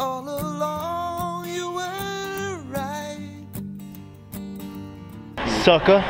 all along you were right. Sucker.